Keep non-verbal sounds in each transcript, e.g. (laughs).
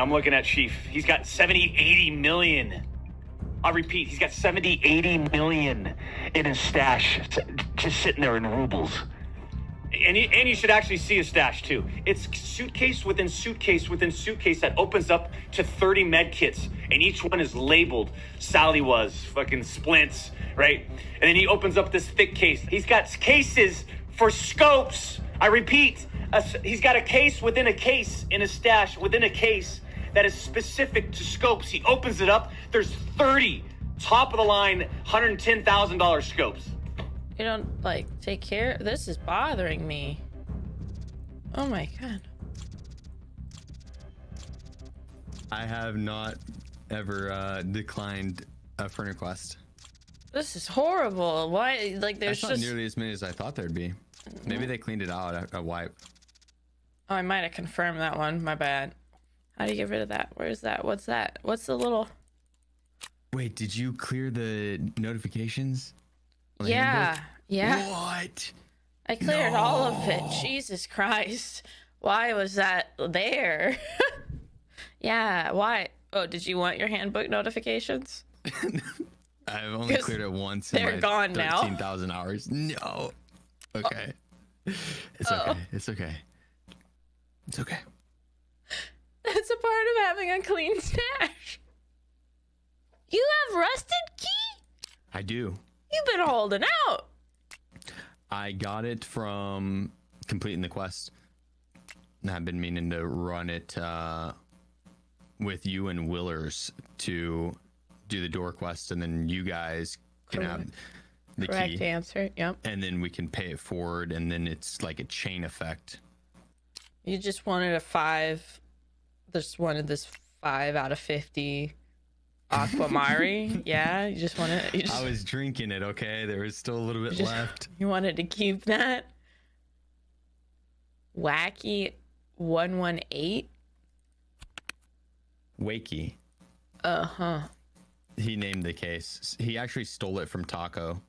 I'm looking at Sheef. He's got 70, 80 million. I'll repeat, he's got 70, 80 million in his stash, just sitting there in rubles. And you, and you should actually see his stash too. It's suitcase within suitcase within suitcase that opens up to 30 med kits, and each one is labeled Salewas fucking splints, right? And then he opens up this thick case. He's got cases for scopes. I repeat, a, he's got a case within a case in his stash within a case that is specific to scopes. He opens it up. There's 30 top of the line, $110,000 scopes. You don't like take care. This is bothering me. Oh my god. I have not ever uh, declined a friend request. This is horrible. Why? Like, there's That's not just. nearly as many as I thought there'd be. Maybe they cleaned it out at a wipe. Oh, I might have confirmed that one. My bad. How do you get rid of that? Where's that? What's that? What's the little? Wait, did you clear the notifications? the Yeah, handbook? yeah. What? I cleared all of it. Jesus Christ. Why was that there? (laughs) yeah, why? Oh, did you want your handbook notifications? (laughs) I've only cleared it once. they're gone now. Thirteen thousand hours. No. Oh. Okay. It's Oh. okay. It's okay. It's okay. That's a part of having a clean stash. You have rusted key? I do. You've been holding out. I got it from completing the quest. I've been meaning to run it uh, with you and Willers to do the door quest, and then you guys can have the Correct key, answer. Yep. and then we can pay it forward, and then it's like a chain effect. You just wanted a five. Just wanted this five out of fifty. Aquamari. (laughs) yeah, you just. You just I was drinking it. Okay, there was still a little bit just- left. (laughs) You wanted to keep that. Wacky one one eight. Wakey. Uh huh. He named the case. He actually stole it from Taco,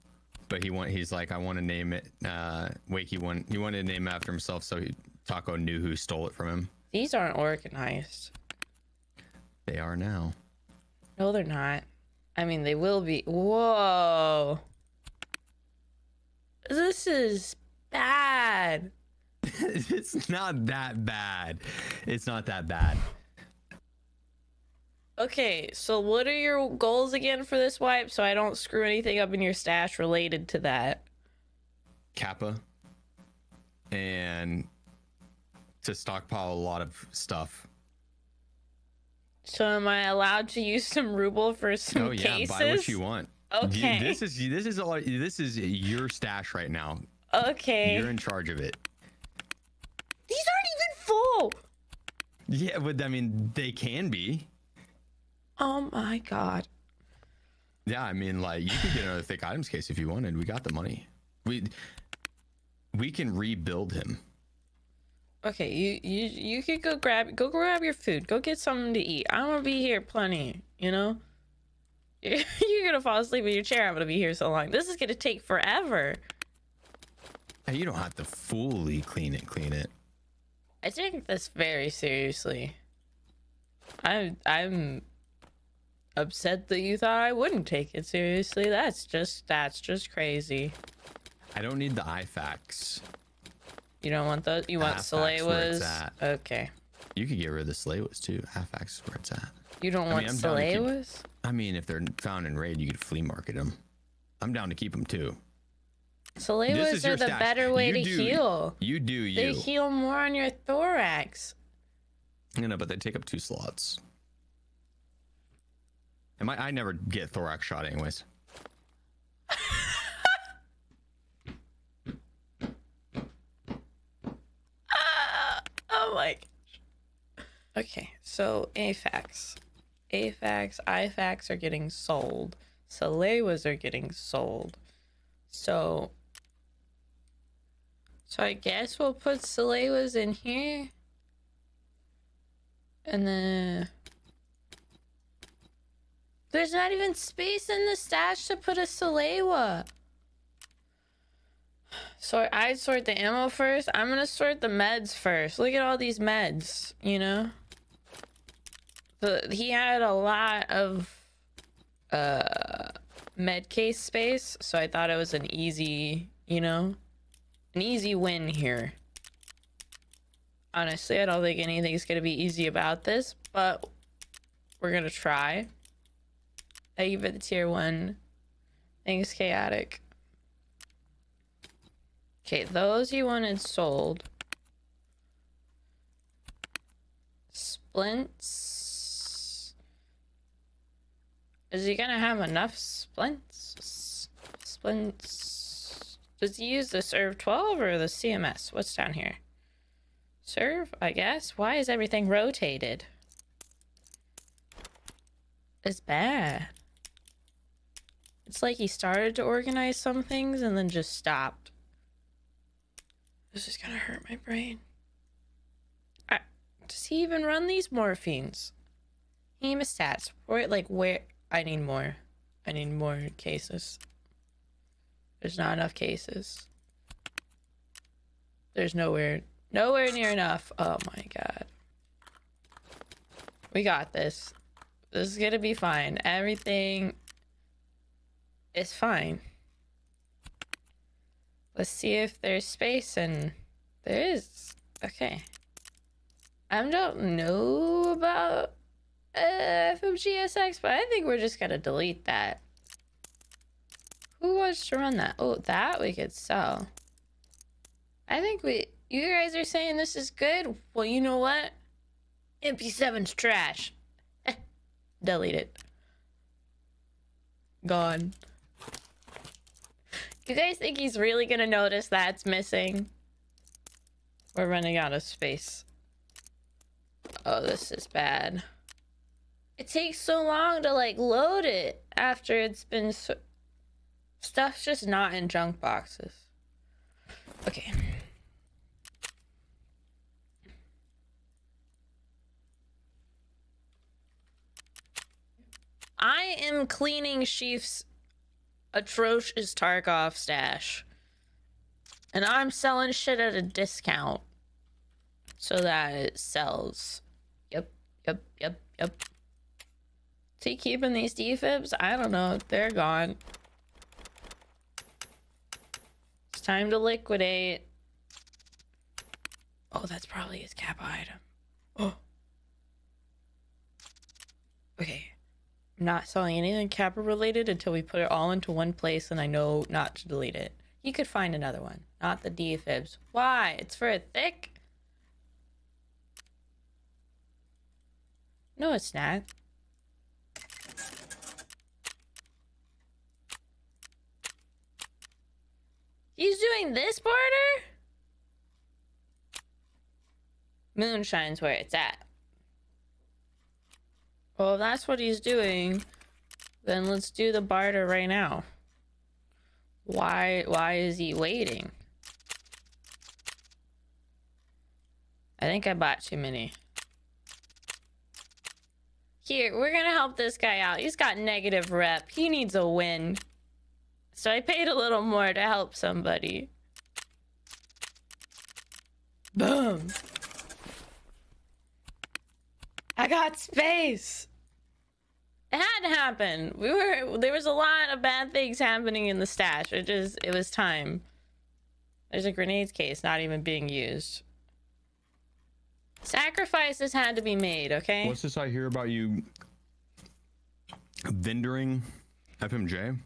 but he want he's like I want to name it. Uh, Wakey one. He wanted to name it after himself, so he, Taco knew who stole it from him. These aren't organized. They are now. No, they're not. I mean, they will be. Whoa. This is bad. (laughs) it's not that bad. It's not that bad. Okay, so what are your goals again for this wipe so I don't screw anything up in your stash related to that? Kappa. And to stockpile a lot of stuff. So am I allowed to use some ruble for some oh yeah, cases? buy what you want. You- Okay. this is this is all this is your stash right now. Okay. You're in charge of it. These aren't even full. Yeah, but I mean they can be. Oh my god. Yeah, I mean, like you could get another thick items case if you wanted. We got the money. We we can rebuild him. Okay, you you you could go grab go grab your food. Go get something to eat. I'm gonna be here plenty. You know. (laughs) You're gonna fall asleep in your chair. I'm gonna be here so long. This is gonna take forever. Hey, you don't have to fully clean it. Clean it. I take this very seriously. I'm I'm upset that you thought I wouldn't take it seriously. That's just that's just crazy. I don't need the IFAKs. You don't want those. You want Half-ax where it's Salewas. Okay. You could get rid of the Salewas too. IFAKs is where it's at. You don't I want mean, I'm down to keep- Salewas. I mean, if they're found in raid, you could flea market them. I'm down to keep them too. Salewas are the stash. better way You to do- heal. You do you. They heal more on your thorax. You know, but they take up two slots. And my, I never get thorax shot anyways. Gosh. Okay, so AFAKs. AFAKs, IFAKs are getting sold. Salewas are getting sold. So So I guess we'll put Salewas in here. And then There's not even space in the stash to put a Salewa. So I sort the ammo first. I'm gonna sort the meds first. Look at all these meds, you know? the he had a lot of uh med case space, so I thought it was an easy, you know, an easy win here. Honestly, I don't think anything's gonna be easy about this, but we're gonna try. Thank you for the tier one. Thanks, chaotic. Okay, those you wanted sold. Splints. Is he gonna have enough splints? Splints. Does he use the Surv12 or the CMS? What's down here? Surv, I guess. Why is everything rotated? It's bad. It's like he started to organize some things and then just stopped. This is gonna hurt my brain. I, does he even run these morphines? Hemostats. Where, like, where? I need more. I need more cases. There's not enough cases. There's nowhere, nowhere near enough. Oh my god. We got this. This is gonna be fine. Everything is fine. Let's see if there's space, and there is. Okay. I don't know about uh, FMGSX, but I think we're just gonna delete that. Who wants to run that? Oh, that we could sell. I think we. You guys are saying this is good? Well, you know what? MP7's trash. (laughs) delete it. Gone. You guys think he's really gonna notice that's missing? We're running out of space. Oh, this is bad. It takes so long to like load it after it's been so stuff's just not in junk boxes. Okay. I am cleaning Sheef's atrocious Tarkov stash. And I'm selling shit at a discount so that it sells. Yep, yep, yep, yep. Is he keeping these defibs? I don't know. They're gone. It's time to liquidate. Oh, that's probably his cap item. Oh. Okay. I'm not selling anything Kappa related until we put it all into one place and I know not to delete it. You could find another one, not the defibs. Why? It's for a thick? No, it's not. He's doing this border? Moonshine's where it's at. Well, if that's what he's doing, then let's do the barter right now. Why why is he waiting? I think I bought too many. Here, we're gonna help this guy out. He's got negative rep. He needs a win. So I paid a little more to help somebody. Boom. I got space. It had to happen. We were there was a lot of bad things happening in the stash. It just it was time. There's a grenades case not even being used. Sacrifices had to be made, okay? What's this I hear about you vendoring FMJ?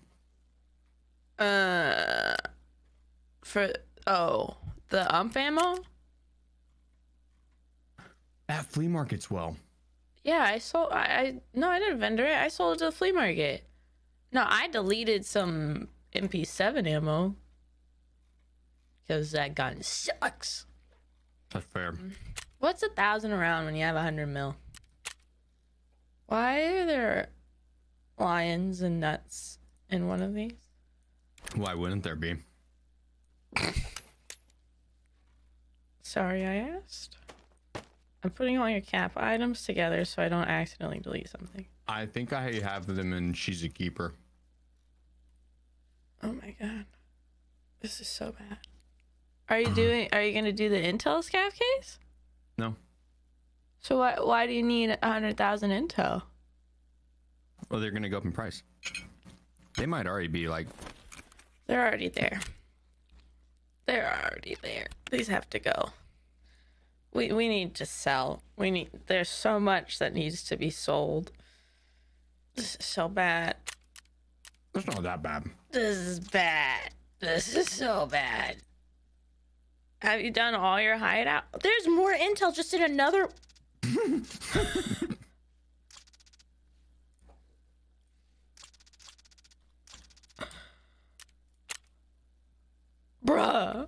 Uh for oh, the ump ammo? At flea markets, well. Yeah, I sold. I, I no, I didn't vendor it. I sold it to the flea market. No, I deleted some MP7 ammo because that gun sucks. That's fair. What's a thousand around when you have a hundred mil? Why are there lions and nuts in one of these? Why wouldn't there be? (laughs) Sorry, I asked. I'm putting all your cap items together so I don't accidentally delete something. I think I have them and she's a keeper. Oh my god. This is so bad. Are you doing are you gonna do the Intel scav case? No. So why why do you need a hundred thousand intel? Well, they're gonna go up in price. They might already be like, They're already there. They're already there. These have to go. We we need to sell. We need there's so much that needs to be sold. This is so bad. it's not that bad. This is bad. This is so bad. Have you done all your hideout? There's more intel just in another (laughs) Bruh.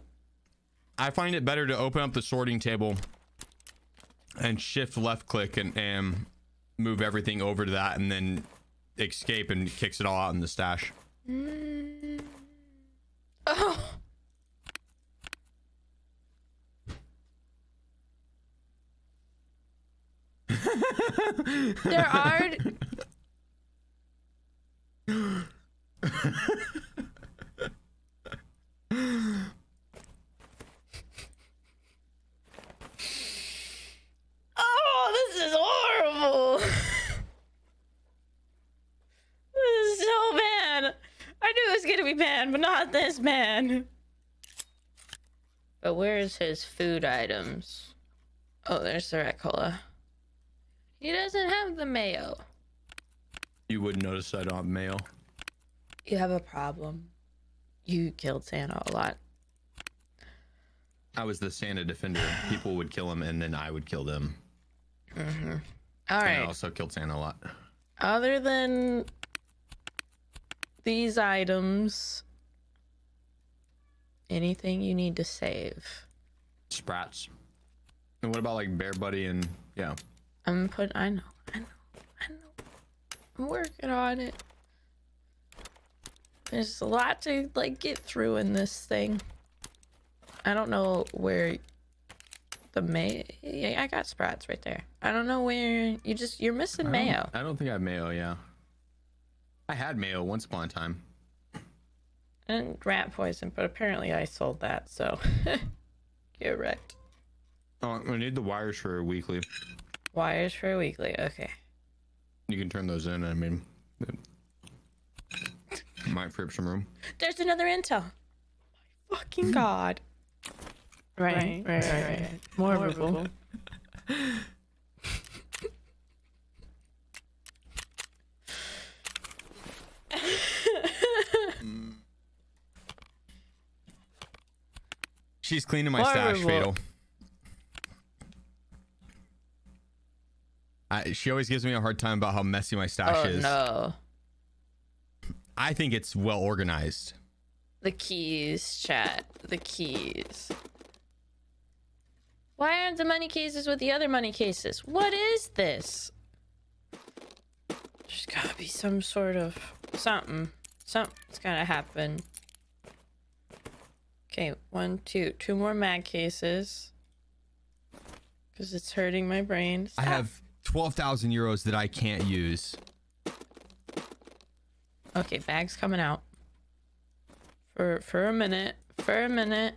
I find it better to open up the sorting table and shift left click and, and move everything over to that and then escape and kicks it all out in the stash. Mm. Oh. (laughs) there are. (laughs) oh, this is horrible. this is so bad. I knew it was gonna be bad, but not this bad. But where's his food items? Oh, there's the red cola. He doesn't have the mayo. You wouldn't notice I don't have mayo. You have a problem. You killed Santa a lot. I was the Santa defender. People would kill him and then I would kill them. Mm-hmm. All And I also killed Santa a lot. Other than these items, anything you need to save? Sprats. And what about like Bear Buddy and yeah. I'm put. I know. I know. I know. I'm working on it. There's a lot to like get through in this thing. I don't know where the may. Yeah, I got sprats right there. I don't know where you just you're missing I mayo. I don't think I have mayo, yeah. I had mayo once upon a time. and rat poison, but apparently I sold that. So (laughs) get wrecked. Oh, I need the wires for weekly. Wires for a weekly. Okay. You can turn those in. I mean, it might free up some room. There's another intel. My fucking (laughs) god. Right, right, right, right. right. More, purple. (laughs) She's cleaning my stash, Fatal. I, she always gives me a hard time about how messy my stash Oh is. no. I think it's well organized. The keys, chat. The keys. Why aren't the money cases with the other money cases? What is this? There's gotta be some sort of something. Something's gotta happen. Okay, one, two, two more mag cases. Because it's hurting my brain. I Stop. have 12,000 euros that I can't use. Okay, bag's coming out. For for a minute. For a minute.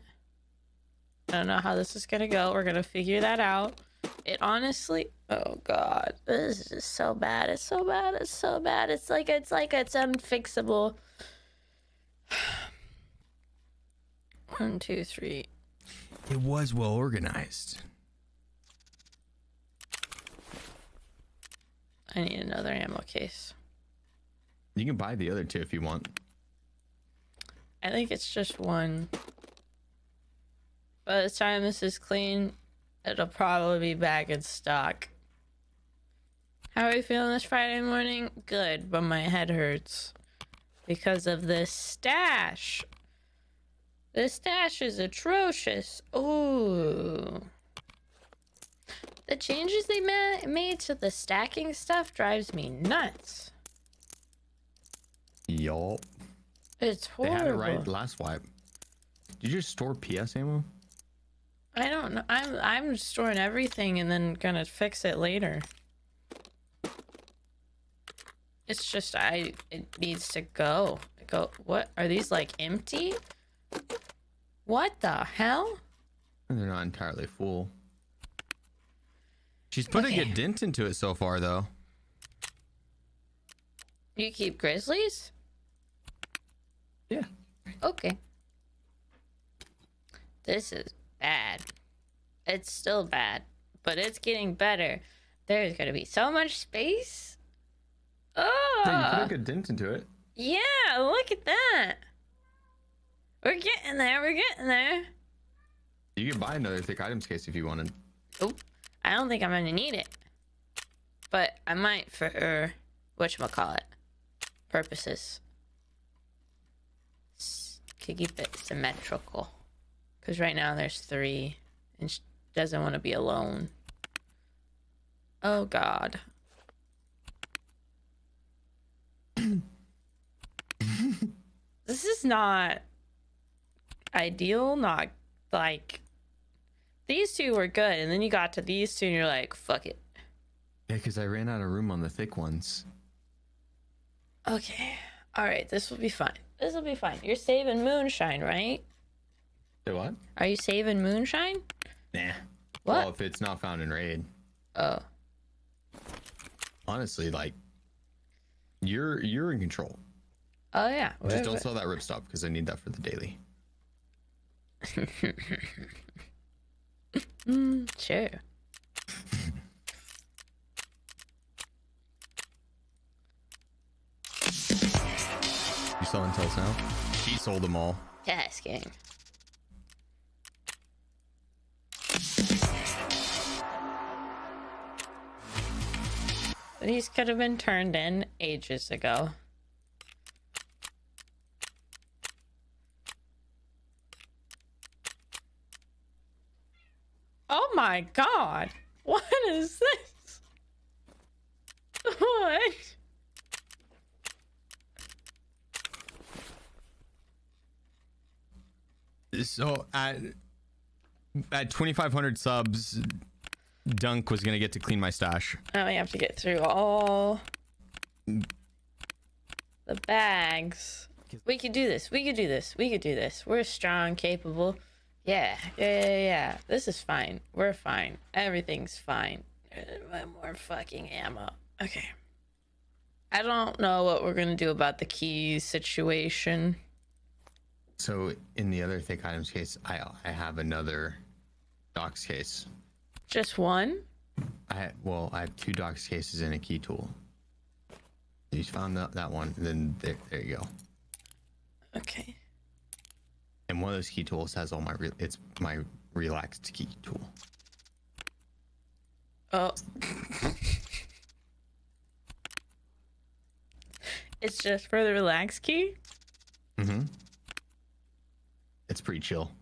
I don't know how this is gonna go. We're gonna figure that out. It honestly oh god. This is so bad. It's so bad. It's so bad. It's like it's like it's unfixable. (sighs) One, two, three. It was well organized. I need another ammo case. You can buy the other two if you want. I think it's just one. By the time this is clean, it'll probably be back in stock. How are you feeling this Friday morning? Good, but my head hurts because of this stash. This stash is atrocious. Ooh. The changes they ma- made to the stacking stuff drives me nuts. Yup. It's horrible. They horrible. had it right last wipe. Did you just store PS ammo? I don't know. I'm I'm storing everything and then gonna fix it later. It's just I it needs to go. Go what are these like empty? What the hell? They're not entirely full. She's put a Okay. good dent into it so far, though. You keep grizzlies? Yeah. Okay. This is bad. It's still bad, but it's getting better. There's gonna be so much space. Oh, you put a good dent into it. yeah, look at that. We're getting there. We're getting there. You can buy another thick items case if you wanted. Oh, I don't think I'm gonna need it, but I might for her whatchamacallit purposes. S- To keep it symmetrical, because right now there's three, and she doesn't want to be alone. Oh God. (coughs) this is not ideal. Not like these two were good, and then you got to these two, and you're like, fuck it. Yeah, because I ran out of room on the thick ones. Okay. All right, this will be fine. This will be fine. You're saving moonshine, right? Say what? Are you saving moonshine? Nah. What? Well, if it's not found in raid, Oh. honestly, like you're you're in control. Oh yeah. Just don't sell that ripstop because I need that for the daily. Mm, sure. You selling tells now? She sold them all. Tasking. These could have been turned in ages ago. Oh my god! What is this? What? So at at 2,500 subs, Dunk was gonna get to clean my stash. Now we have to get through all the bags. We could do this. We could do this. We could do this. We're strong, capable. Yeah, yeah, yeah, yeah. This is fine. We're fine. Everything's fine. More fucking ammo. Okay. I don't know what we're gonna do about the keys situation. So in the other thick items case, I I have another docs case. Just one? I well, I have two docs cases and a key tool. You found that, that one, then there, there you go. Okay. And one of those key tools has all my it's my relaxed key tool. Oh. (laughs) it's just for the relax key? Mm-hmm. It's pretty chill.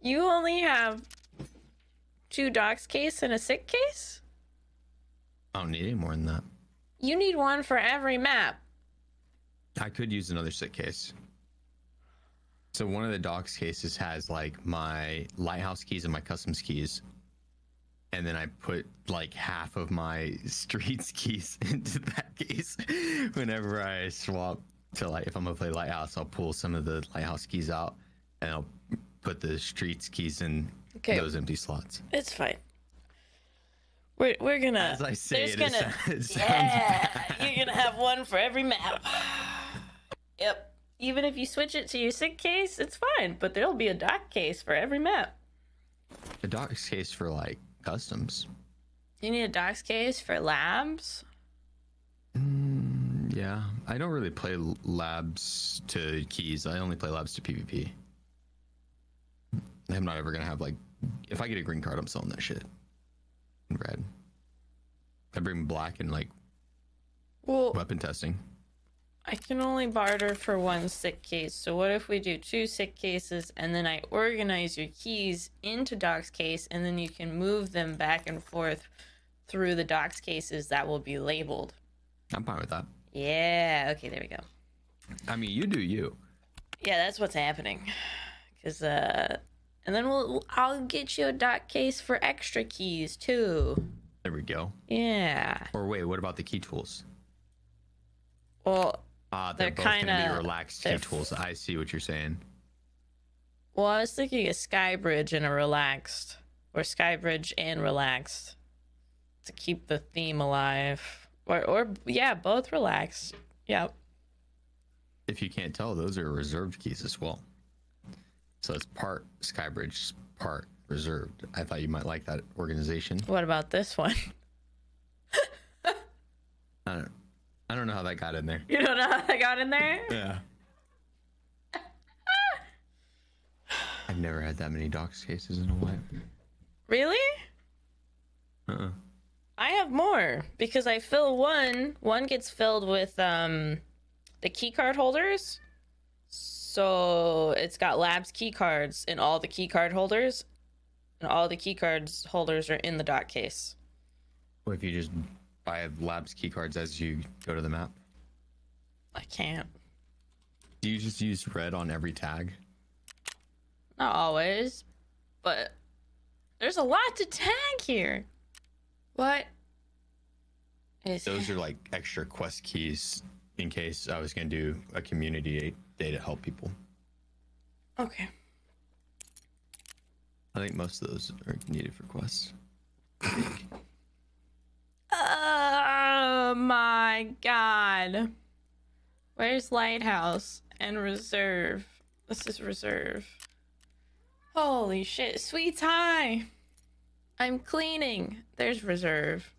You only have two docs case and a SICC case? I don't need any more than that. You need one for every map. I could use another SICC case. So one of the docs cases has like my lighthouse keys and my customs keys. And then I put like half of my (laughs) streets keys (laughs) into that case. Whenever I swap to like if I'm gonna play lighthouse, I'll pull some of the lighthouse keys out and I'll put the streets keys in Okay. those empty slots. It's fine. We're, we're gonna. As I say it, it gonna, sounds- (laughs) it sounds yeah, you're gonna have one for every map. (sighs) Yep. Even if you switch it to your SICC case, it's fine. But there'll be a doc case for every map. A docs case for like customs. You need a docs case for labs. Mm, yeah, I don't really play labs to keys. I only play labs to PvP. I'm not ever gonna have like, if I get a green card, I'm selling that shit. Red. I bring black and like Well, weapon testing. I can only barter for one SICC case. So what if we do two SICC cases and then I organize your keys into docs case and then you can move them back and forth through the docs cases that will be labeled. I'm fine with that. Yeah, okay, there we go. I mean, you do you. Yeah, that's what's happening. Cuz uh and then we'll I'll get you a doc case for extra keys too. There we go. Yeah. Or wait, what about the key tools? Well, Ah, they're, They're both gonna kinda- be relaxed key tools. I see what you're saying. well, I was thinking a Skybridge and a relaxed or Skybridge and relaxed. to keep the theme alive. Or, or yeah, both relaxed. Yep. If you can't tell, those are reserved keys as well. So it's part Skybridge, part reserved. I thought you might like that organization. What about this one? (laughs) I don't, I don't know how that got in there. You don't know how that got in there? Yeah. (laughs) I've never had that many docs cases in a while. Really? Uh-uh. I have more because I fill one. One gets filled with um the key card holders. So it's got labs key cards in all the key card holders. And all the key cards holders are in the dock case. What if you just buy labs key cards as you go to the map? I can't. Do you just use red on every tag? Not always, but there's a lot to tag here. What is Those are like extra quest keys in case I was going to do a community day to help people. Okay. I think most of those are needed for quests. Oh my god. Where's Lighthouse and Reserve? This is Reserve. Holy shit. Sweet high. I'm cleaning. There's Reserve.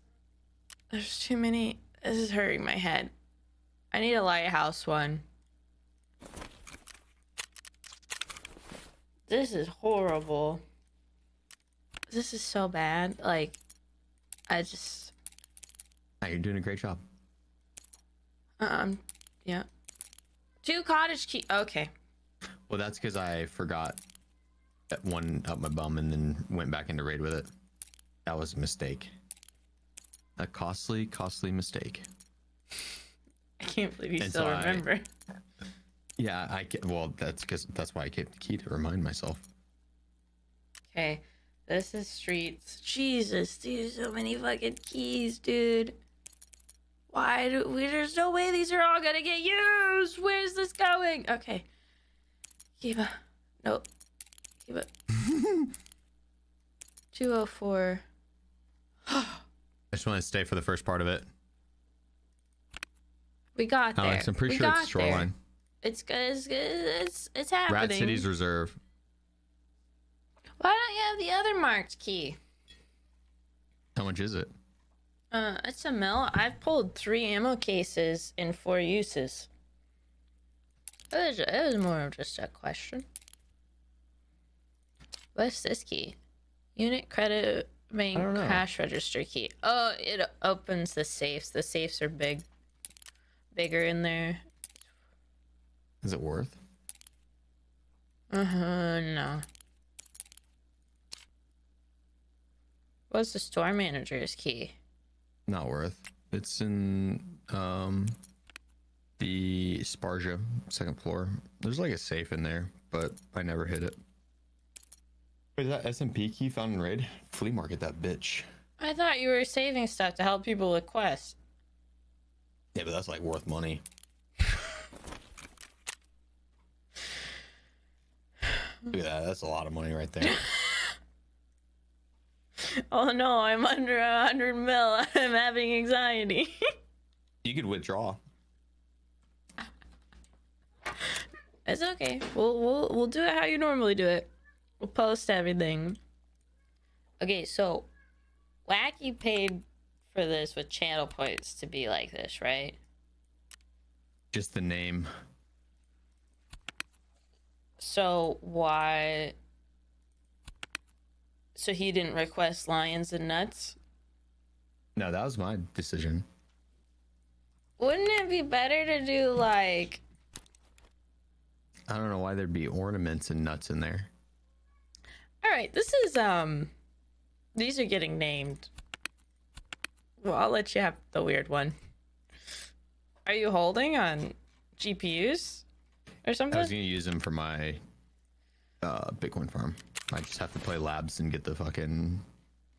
There's too many. This is hurting my head. I need a Lighthouse one. This is horrible. This is so bad. Like, I just. Ah, you're doing a great job. Um, yeah. Two cottage key. Okay. Well, that's because I forgot that one up my bum and then went back into raid with it. That was a mistake. A costly, costly mistake. I can't believe you And still so I- remember. Yeah, I ke- well, that's because that's why I kept the key to remind myself. Okay. This is streets. Jesus, dude, so many fucking keys, dude. Why do we? There's no way these are all gonna get used. Where's this going? Okay. Kiba. Nope. Kiba. (laughs) 204. I just want to stay for the first part of it. We got there. Alex, I'm pretty We sure it's shoreline. There. It's good. It's good. It's it's happening. Rat City's reserve. Why don't you have the other marked key? How much is it? Uh, it's a mill. I've pulled three ammo cases in four uses. It was, it was more of just a question. What's this key? Unity Credit main cash register key. Oh, it opens the safes. The safes are big, bigger in there. Is it worth? Uh huh. No. What's the store manager's key? Not worth. It's in um the Sparja second floor. There's like a safe in there, but I never hit it. Wait, is that SMP key found in raid? Flea market that bitch. I thought you were saving stuff to help people with quests. Yeah, but that's like worth money. (sighs) Look at that. That's a lot of money right there. (laughs) (laughs) Oh no, I'm under a hundred mil. (laughs) I'm having anxiety. (laughs) you could withdraw. it's okay. We'll we'll we'll do it how you normally do it. We'll post everything. Okay, so Wacky paid for this with channel points to be like this, right? Just the name. So why? So he didn't request lions and nuts. No, that was my decision. Wouldn't it be better to do like I don't know why there'd be ornaments and nuts in there. All right, this is um these are getting named. Well, I'll let you have the weird one. Are you holding on GPUs or something? I was gonna use them for my uh, Bitcoin farm. I just have to play labs and get the fucking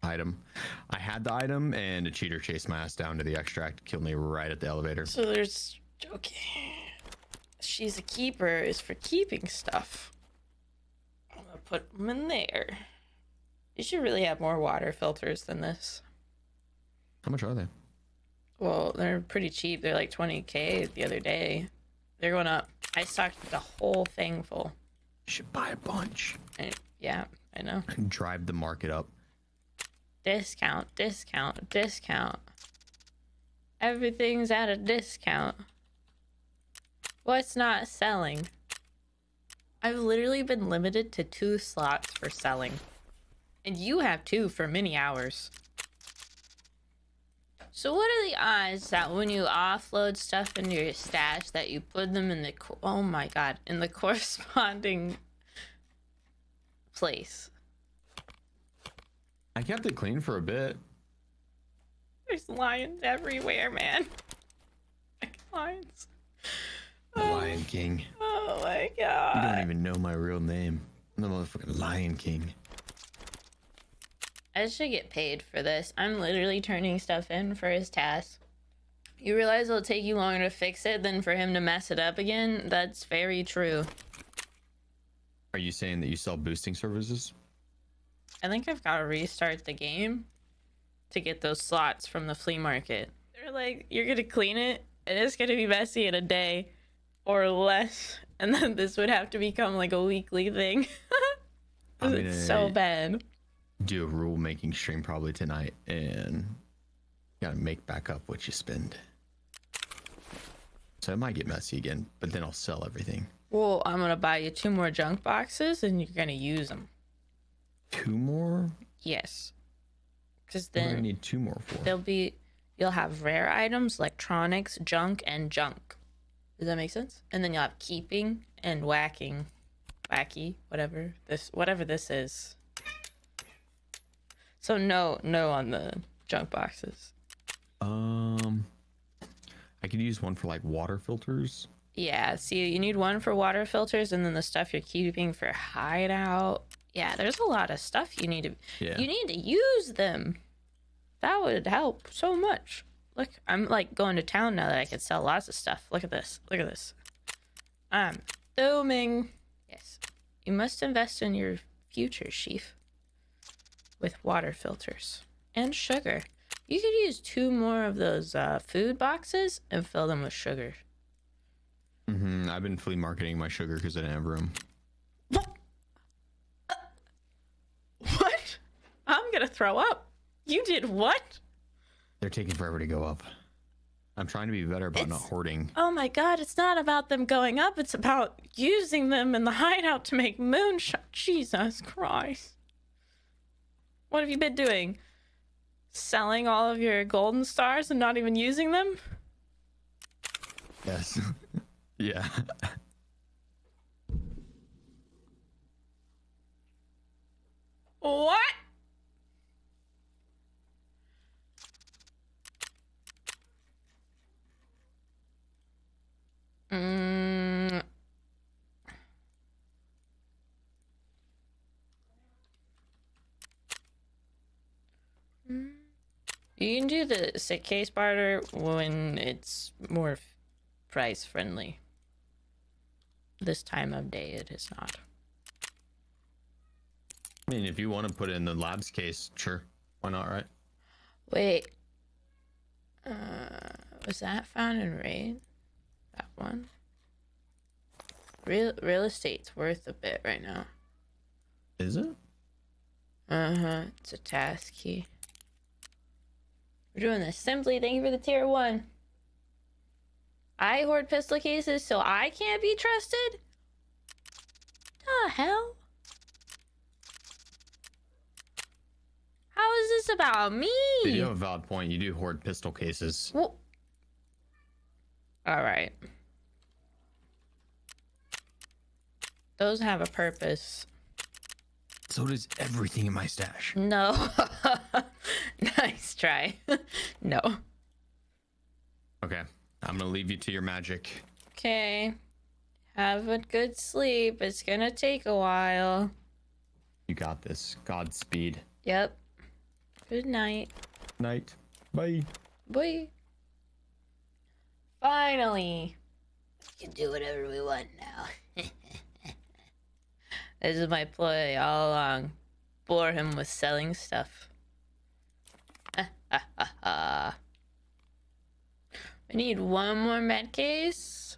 item. I had the item and a cheater chased my ass down to the extract, killed me right at the elevator. So there's okay. She's a keeper is for keeping stuff. I'm gonna put them in there. You should really have more water filters than this. How much are they? Well, they're pretty cheap. They're like 20k the other day. They're going up. I stocked the whole thing full. You should buy a bunch. And yeah, I know. And drive the market up. Discount, discount, discount. Everything's at a discount. What's not selling? I've literally been limited to two slots for selling. And you have two for many hours. So what are the odds that when you offload stuff into your stash that you put them in the oh my god in the (laughs) corresponding place? I kept it clean for a bit. There's lions everywhere, man. Lions. The Lion King. Oh, oh my god. You don't even know my real name. I'm the motherfucking Lion King. I should get paid for this. I'm literally turning stuff in for his task. You realize it'll take you longer to fix it than for him to mess it up again? That's very true. Are you saying that you sell boosting services? I think I've got to restart the game to get those slots from the flea market. They're like, you're going to clean it, and it's going to be messy in a day or less. (laughs) And then this would have to become like a weekly thing. I'm it's gonna- so bad. Do a rule making stream probably tonight and gotta make back up what you spend. So it might get messy again, but then I'll sell everything. Well, I'm gonna buy you two more junk boxes, and you're gonna use them. Two more? Yes, because do I then need two more for? there'll be you'll have rare items, electronics, junk, and junk. Does that make sense? And then you'll have keeping and whacking, wacky, whatever this whatever this is. So no, no on the junk boxes. Um, I could use one for like water filters. Yeah, see, you need one for water filters, and then the stuff you're keeping for hideout. Yeah, there's a lot of stuff you need to. Yeah. You need to use them. That would help so much. Look, I'm like going to town now that I could sell lots of stuff. Look at this. Look at this. I'm booming. Yes, you must invest in your future, Sheef. With water filters and sugar. You could use two more of those uh, food boxes and fill them with sugar. Mm-hmm. I've been flea marketing my sugar because I didn't have room. What? What? I'm gonna throw up. You did what? They're taking forever to go up. I'm trying to be better about not hoarding. Oh my god, it's not about them going up, it's about using them in the hideout to make moonshot. Jesus Christ. What have you been doing? Selling all of your golden stars and not even using them? Yes. (laughs) yeah. What? Mm. You can do the SICC case barter when it's more price friendly. This time of day, it is not. I mean, if you want to put it in the labs case, sure. Why not, right? Wait. Uh, was that found in raid? That one? Real real estate's worth a bit right now. Is it? Uh huh. It's a task key. We're doing this simply. Thank you for the tier one. I hoard pistol cases, so I can't be trusted. The hell? How is this about me? You do have a valid point. You do hoard pistol cases. Well, all right. Those have a purpose. So does everything in my stash. No. (laughs) (laughs) nice try. (laughs) no. Okay. I'm gonna leave you to your magic. Okay. Have a good sleep. It's gonna take a while. You got this. Godspeed. Yep. Good night. Night. Bye. Bye. Finally. We can do whatever we want now. (laughs) this is my ploy all along. Bore him with selling stuff. (laughs) I need one more med case.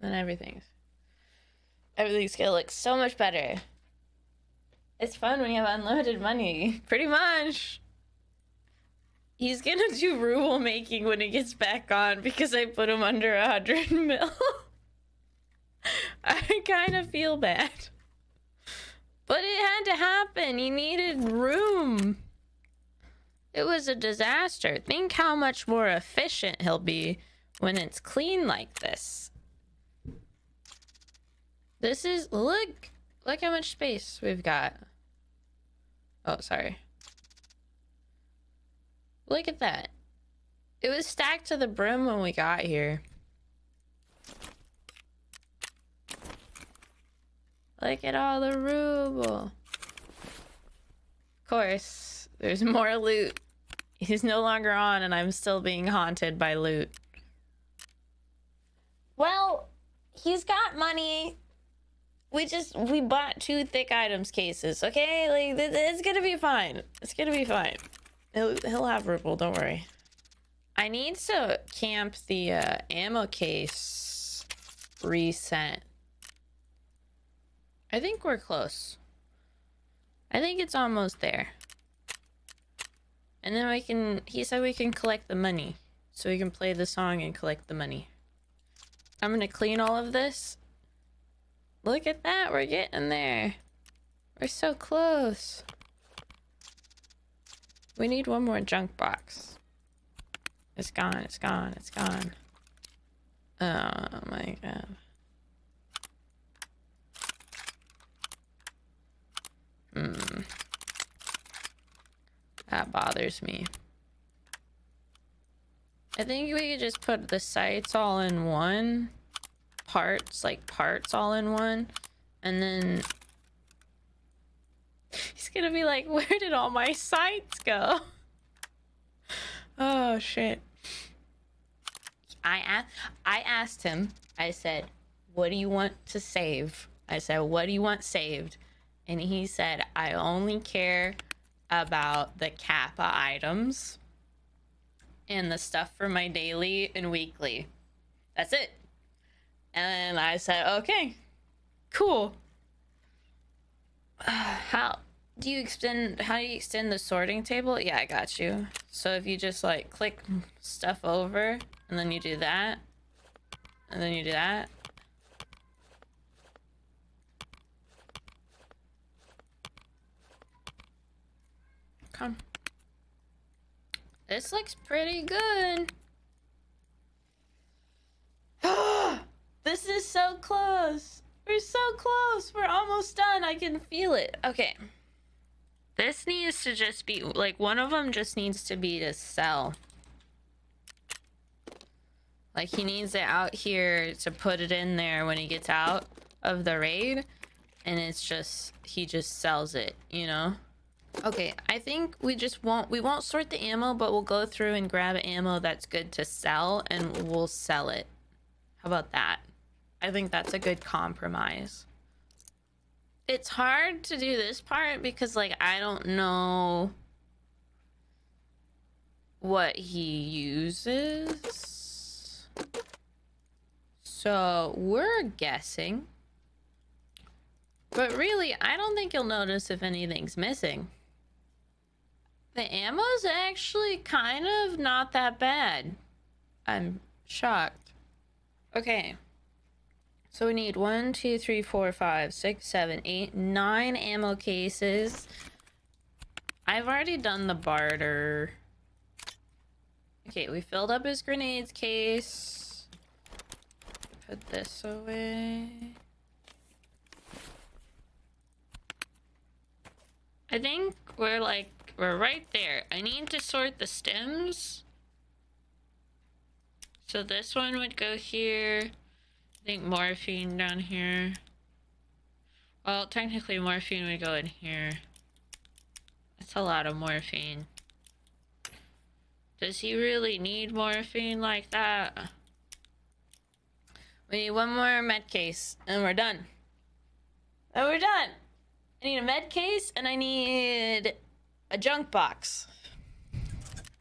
Then everything's everything's gonna look so much better. It's fun when you have unlimited money. (laughs) Pretty much. He's gonna do ruble making when he gets back on because I put him under a hundred (laughs) mil. I kind of feel bad. But it had to happen. He needed room. It was a disaster. Think how much more efficient he'll be when it's clean like this. This is look look how much space we've got. Oh, sorry. Look at that. It was stacked to the brim when we got here. Look at all the ruble. Of course, there's (laughs) more loot. He's no longer on, and I'm still being haunted by loot. Well, he's got money. We just we bought two THICC items cases. Okay, like it's gonna be fine. It's gonna be fine. He'll he'll have Ripple, Don't worry. I need to camp the uh, ammo case reset. I think we're close. I think it's almost there. And then we can, he said we can collect the money. So we can play the song and collect the money. I'm gonna clean all of this. Look at that, we're getting there. We're so close. We need one more junk box. It's gone, it's gone, it's gone. Oh my god. Hmm. That bothers me. I think we could just put the sights all in one. Parts, like parts all in one. And then... (laughs) He's gonna be like, where did all my sights go? (laughs) Oh, shit. I, I asked him, I said, what do you want to save? I said, what do you want saved? and he said, I only care about the Kappa items and the stuff for my daily and weekly. That's it. And I said, okay, cool. Uh, how do you extend, how do you extend the sorting table? Yeah, I got you. So if you just like click stuff over and then you do that, and then you do that, Come. This looks pretty good. (gasps) this is so close. We're so close. We're almost done. I can feel it. Okay. This needs to just be like one of them just needs to be to sell. Like he needs it out here to put it in there when he gets out of the raid and it's just he just sells it, you know? Okay, I think we just won't we won't sort the ammo, but we'll go through and grab ammo that's good to sell and we'll sell it. How about that? I think that's a good compromise. It's hard to do this part because like I don't know what he uses. So, we're guessing. But really, I don't think you'll notice if anything's missing. The ammo's actually kind of not that bad. I'm shocked. Okay. So we need one, two, three, four, five, six, seven, eight, nine ammo cases. I've already done the barter. Okay, we filled up his grenades case. Put this away. I think we're like we're right there. I need to sort the stims. So this one would go here. I think morphine down here. Well, technically morphine would go in here. That's a lot of morphine. Does he really need morphine like that? We need one more med case and we're done. And we're done. I need a med case and I need a junk box.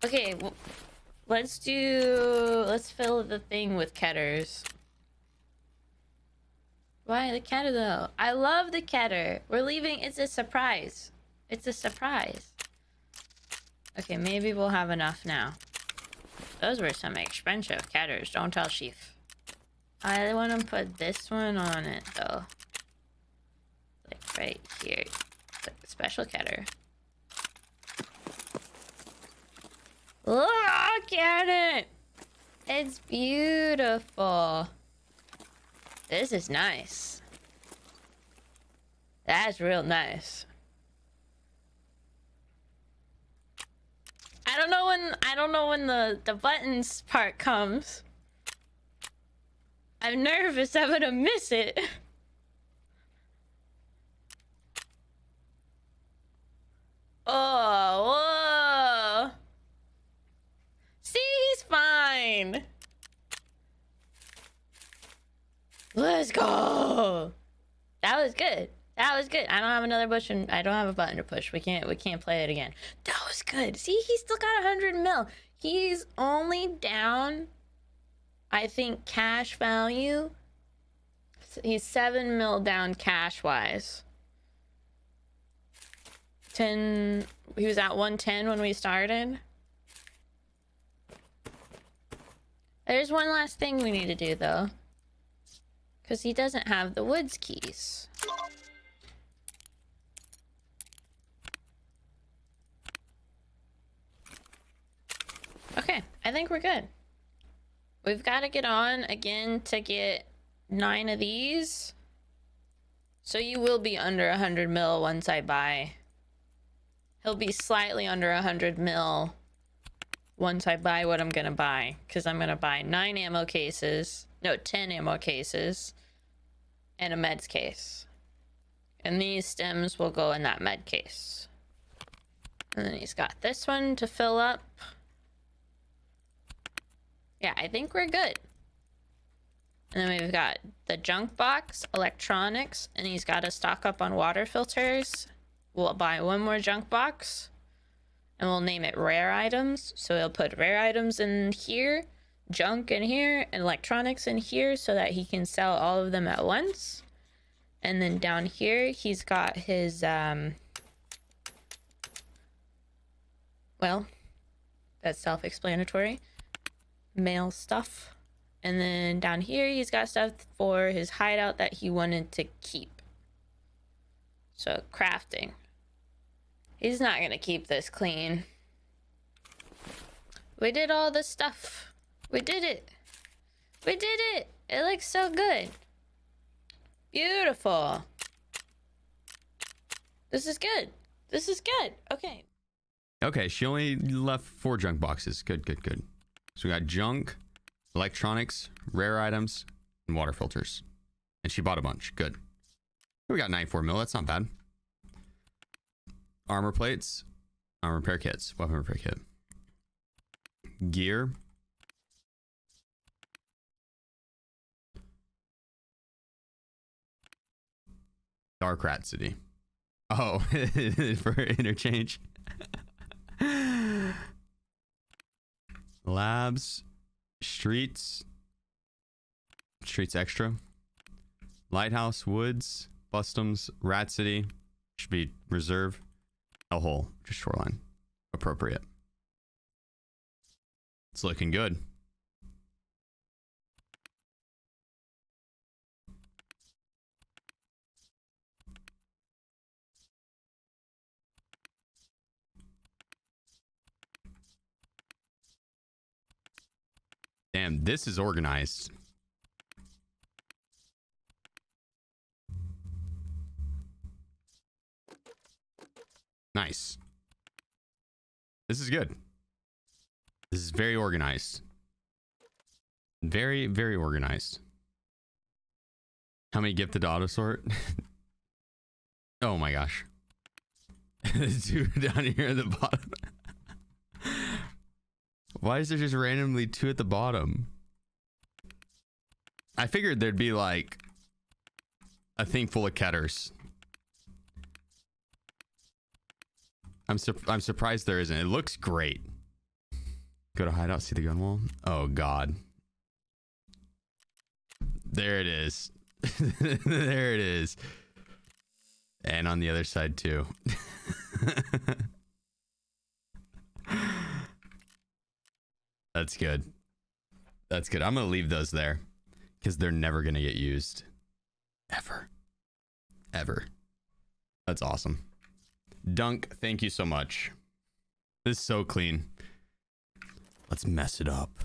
Okay, w- let's do. Let's fill the thing with ketters. Why the ketter though? I love the ketter. We're leaving. It's a surprise. It's a surprise. Okay, maybe we'll have enough now. Those were some expensive ketters. Don't tell Sheef. I want to put this one on it though. Like right here. Special ketter. Look at it! It's beautiful. This is nice. That's real nice. I don't know when I don't know when the the buttons part comes. I'm nervous (laughs) I'm gonna miss it. Oh, whoa. See, he's fine. Let's go. That was good. That was good. I don't have another button. I don't have a button to push. We can't. We can't play it again. That was good. See, he's still got a hundred mil. He's only down. I think cash value. He's seven mil down cash wise. Ten. He was at one ten when we started. There's one last thing we need to do though. Because he doesn't have the woods keys. Okay, I think we're good. We've got to get on again to get nine of these. So you will be under 100 mil once I buy. He'll be slightly under 100 mil once I buy what I'm going to buy. Because I'm going to buy nine ammo cases. No, 10 ammo cases. And a meds case. And these stims will go in that med case. And then he's got this one to fill up. Yeah, I think we're good. And then we've got the junk box, electronics, and he's got to stock up on water filters. We'll buy one more junk box and we'll name it rare items. So he'll put rare items in here, junk in here, and electronics in here so that he can sell all of them at once. And then down here, he's got his, um, well, that's self explanatory mail stuff. And then down here, he's got stuff for his hideout that he wanted to keep. So, crafting. He's not to keep this clean. We did all this stuff. We did it. We did it. It looks so good. Beautiful. This is good. This is good. Okay. Okay, she only left four junk boxes. Good, good, good. So we got junk, electronics, rare items, and water filters. And she bought a bunch. Good. We got 94 mil. That's not bad. Armor plates, armor repair kits, weapon repair kit, gear. Dark Rat City. Oh, (laughs) for interchange. Labs, streets, streets extra, lighthouse, woods, Customs, Rat City should be reserve, hole, just shoreline, appropriate. It's looking good. Damn, this is organized. Nice. This is good. This is very organized. Very, very organized. How many gifted auto sort? (laughs) oh my gosh. (laughs) two (laughs) down here at the bottom. Why is there just randomly two at the bottom? I figured there'd be like a thing full of ketters. I'm I'm surprised there isn't. It looks great. Go to hideout, see the gun wall. Oh god. There it is. (laughs) there it is. And on the other side too. (laughs) That's good. That's good. I'm going to leave those there because they're never going to get used. Ever. Ever. That's awesome. Dunk, thank you so much. This is so clean. Let's mess it up.